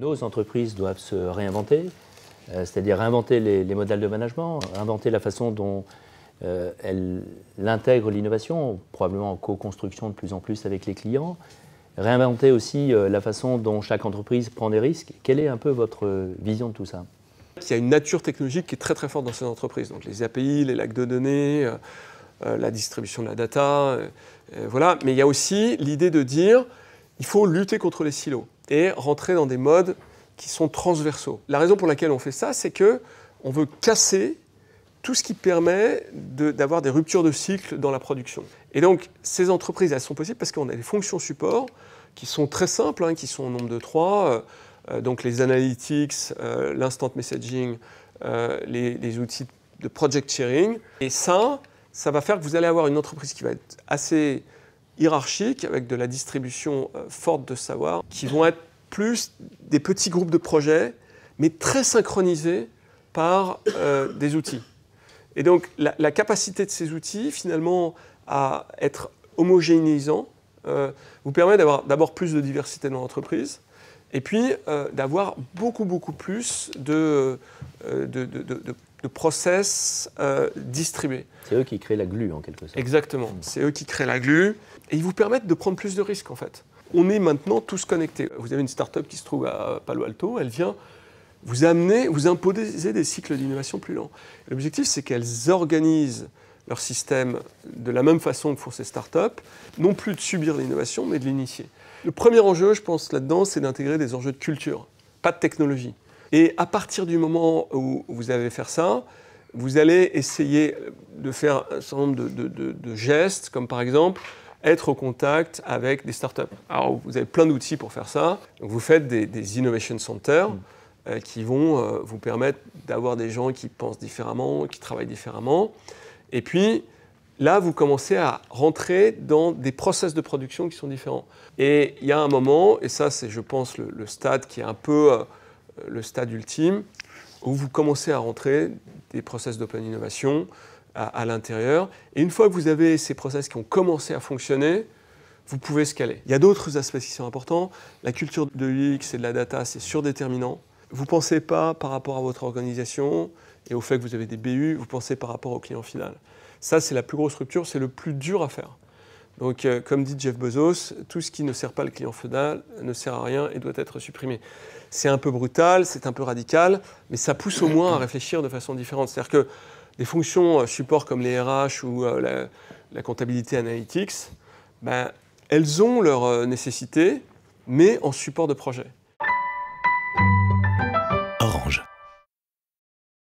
nos entreprises doivent se réinventer, euh, c'est-à-dire réinventer les, modèles de management, réinventer la façon dont euh, elles intègrent l'innovation, probablement en co-construction de plus en plus avec les clients, réinventer aussi euh, la façon dont chaque entreprise prend des risques. Quelle est un peu votre vision de tout ça? Il y a une nature technologique qui est très très forte dans ces entreprises. Donc les API, les lacs de données, la distribution de la data, voilà. Mais il y a aussi l'idée de dire il faut lutter contre les silos et rentrer dans des modes qui sont transversaux. La raison pour laquelle on fait ça, c'est que on veut casser tout ce qui permet d'avoir des ruptures de cycle dans la production. Et donc, ces entreprises, elles sont possibles parce qu'on a des fonctions support qui sont très simples, hein, qui sont au nombre de trois. Euh, euh, donc, les analytics, euh, l'instant messaging, les, les, outils de project sharing. Et ça, ça va faire que vous allez avoir une entreprise qui va être assez hiérarchique, avec de la distribution forte de savoir, qui vont être plus des petits groupes de projets, mais très synchronisés par euh, des outils. Et donc la, capacité de ces outils, finalement, à être homogénéisants, euh, vous permet d'avoir d'abord plus de diversité dans l'entreprise, et puis euh, d'avoir beaucoup, beaucoup plus de, de process distribués. C'est eux qui créent la glu, en quelque sorte. Exactement, c'est eux qui créent la glu, et ils vous permettent de prendre plus de risques, en fait on est maintenant tous connectés. Vous avez une start-up qui se trouve à Palo Alto, elle vient vous amener, vous imposer des cycles d'innovation plus lents. L'objectif, c'est qu'elles organisent leur système de la même façon que font ces start-up, non plus de subir l'innovation, mais de l'initier. Le premier enjeu, je pense, là-dedans, c'est d'intégrer des enjeux de culture, pas de technologie. Et à partir du moment où vous allez faire ça, vous allez essayer de faire un certain nombre de gestes, comme par exemple être au contact avec des startups. Alors, vous avez plein d'outils pour faire ça. vous faites des, innovation centers mm. euh, qui vont euh, vous permettre d'avoir des gens qui pensent différemment, qui travaillent différemment. Et puis, là, vous commencez à rentrer dans des process de production qui sont différents. Et il y a un moment, et ça, c'est, je pense, le, stade qui est un peu euh, le stade ultime, où vous commencez à rentrer des process d'open innovation, à, l'intérieur. Et une fois que vous avez ces process qui ont commencé à fonctionner, vous pouvez scaler. Il y a d'autres aspects qui sont importants. La culture de l'UX et de la data, c'est surdéterminant. Vous ne pensez pas par rapport à votre organisation et au fait que vous avez des BU, vous pensez par rapport au client final. Ça, c'est la plus grosse rupture, c'est le plus dur à faire. Donc, euh, comme dit Jeff Bezos, tout ce qui ne sert pas le client final ne sert à rien et doit être supprimé. C'est un peu brutal, c'est un peu radical, mais ça pousse au moins à réfléchir de façon différente. C'est-à-dire que des fonctions euh, support comme les RH ou euh, la, comptabilité analytics, ben, elles ont leur nécessité, mais en support de projet.